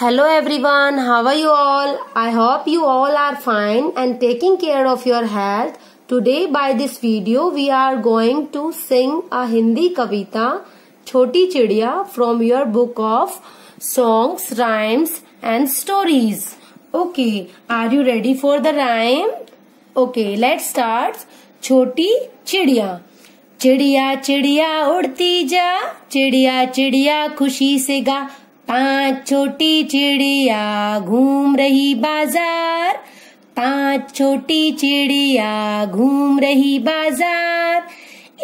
Hello everyone how are you all I hope you all are fine and taking care of your health today by this video we are going to sing a Hindi kavita Chhoti Chidiya from your book of songs rhymes and stories okay are you ready for the rhyme okay let start छोटी चिड़िया चिड़िया चिड़िया उड़ती जा चिड़िया चिड़िया खुशी से गा पाँच छोटी चिड़िया घूम रही बाज़ार। पाँच छोटी चिड़िया घूम रही बाज़ार।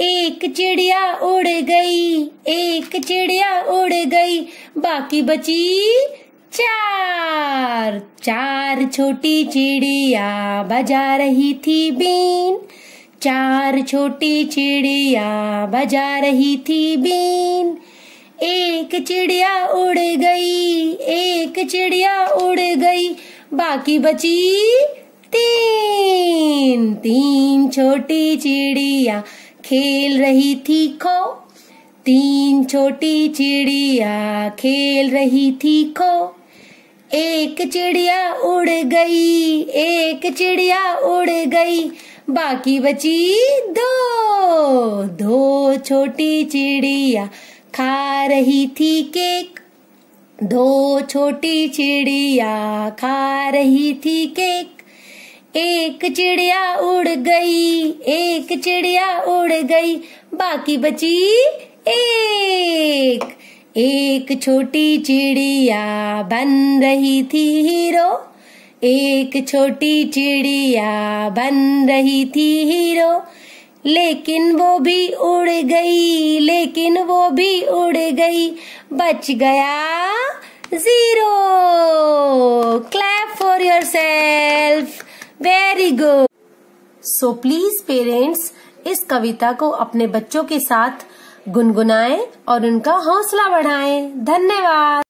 एक चिड़िया उड़ गई, एक चिड़िया उड़ गई, बाकी बची चार। चार छोटी चिड़िया बजा रही थी बीन। चार छोटी चिड़िया बजा रही थी बीन। एक चिड़िया उड़ गई, एक चिड़िया उड़ गई, बाकी बची तीन। तीन छोटी चिड़िया खेल रही थी खो। तीन छोटी चिड़िया खेल रही थी खो। एक चिड़िया उड़ गई, एक चिड़िया उड़ गई, बाकी बची दो। दो छोटी चिड़िया खा रही थी केक। दो छोटी चिड़िया खा रही थी केक। एक चिड़िया उड़ गई, एक चिड़िया उड़ गई, बाकी बची एक। एक छोटी चिड़िया बन रही थी हीरो। एक छोटी चिड़िया बन रही थी हीरो। लेकिन वो भी उड़ गई, लेकिन वो भी उड़ गई। बच गया zero. Clap for yourself very good so please parents इस कविता को अपने बच्चों के साथ गुनगुनाएँ और उनका हौसला बढ़ाएँ। धन्यवाद।